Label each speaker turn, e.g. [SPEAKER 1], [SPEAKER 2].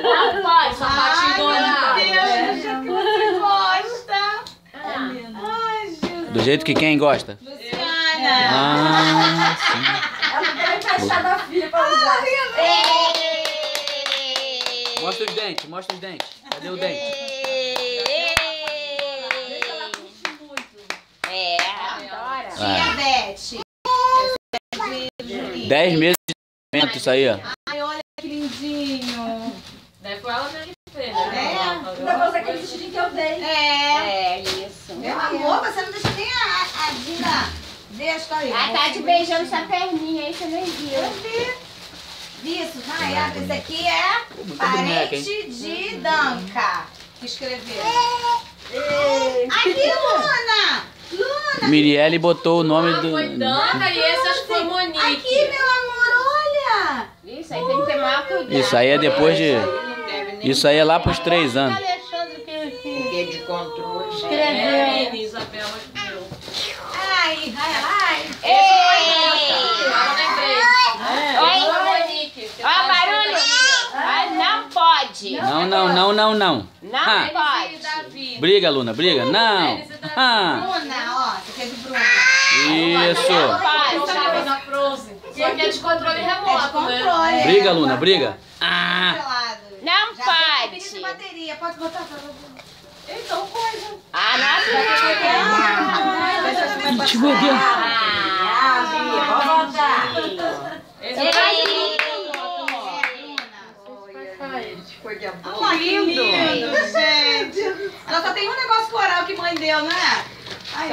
[SPEAKER 1] Do jeito que você gosta. Ai, Jesus.
[SPEAKER 2] Do jeito que quem gosta.
[SPEAKER 1] Luciana.
[SPEAKER 2] Ah, sim.
[SPEAKER 3] Ela quer encaixar da filha pra usar.
[SPEAKER 2] Mostra os dentes, mostra os dentes. Cadê o dente?
[SPEAKER 4] É, adora.
[SPEAKER 2] Ah,
[SPEAKER 1] Beth. Julie.
[SPEAKER 2] 10 meses de tratamento isso aí, ó.
[SPEAKER 1] Ai, olha que lindinho.
[SPEAKER 5] Daí foi ela mesmo que fez,
[SPEAKER 1] É,
[SPEAKER 5] né?
[SPEAKER 3] Aquele vestidinho que eu dei.
[SPEAKER 1] É.
[SPEAKER 4] É, isso.
[SPEAKER 1] Meu amor, você não deixa nem a, a Dina ver as coisas.
[SPEAKER 4] A Tati beijando sua perninha aí, você nem viu.
[SPEAKER 1] Eu vi. Isso, vai, ah, esse aqui é
[SPEAKER 2] Muita boneca,
[SPEAKER 1] parente de Danca, que escreveu. Aqui, Luna! Luna!
[SPEAKER 2] Mirielle botou o nome do.
[SPEAKER 5] Foi Dana e esse acho que foi Monique.
[SPEAKER 1] Aqui, meu amor, olha!
[SPEAKER 4] Isso aí tem que ter maior cuidado.
[SPEAKER 2] Isso aí é depois de. Isso aí é lá pros 3 anos.
[SPEAKER 4] Alexandre que, que
[SPEAKER 6] Porque de controle.
[SPEAKER 5] É,
[SPEAKER 4] escreveu.
[SPEAKER 5] Aline, Isabela deu.
[SPEAKER 1] Ai, ai, ai!
[SPEAKER 4] Ei!
[SPEAKER 5] Eu
[SPEAKER 4] Ó,
[SPEAKER 5] tá
[SPEAKER 4] barulho! Ah, não pode!
[SPEAKER 2] Não, não, não, não, não.
[SPEAKER 4] Não
[SPEAKER 2] Ah,
[SPEAKER 4] pode!
[SPEAKER 2] Briga, Luna, briga. Não. Ah,
[SPEAKER 1] Bruna, ó, aqui é do Bruno.
[SPEAKER 2] isso.
[SPEAKER 4] Pode!
[SPEAKER 5] Na Frozen. Só que é de controle
[SPEAKER 1] É de
[SPEAKER 5] remoto, né?
[SPEAKER 1] controle.
[SPEAKER 2] Briga, Luna, briga. Ah.
[SPEAKER 4] Não
[SPEAKER 1] Já
[SPEAKER 4] pode.
[SPEAKER 1] tem bateria, pode botar
[SPEAKER 5] Então, coisa.
[SPEAKER 4] Ah, nossa!
[SPEAKER 2] Ixi, meu Deus.
[SPEAKER 3] Ah, Bia, pode botar.
[SPEAKER 5] Esse é!
[SPEAKER 6] Ficou de amor.
[SPEAKER 1] Olha que lindo, gente. Ela só tem um negócio floral que mãe deu, né?
[SPEAKER 4] É.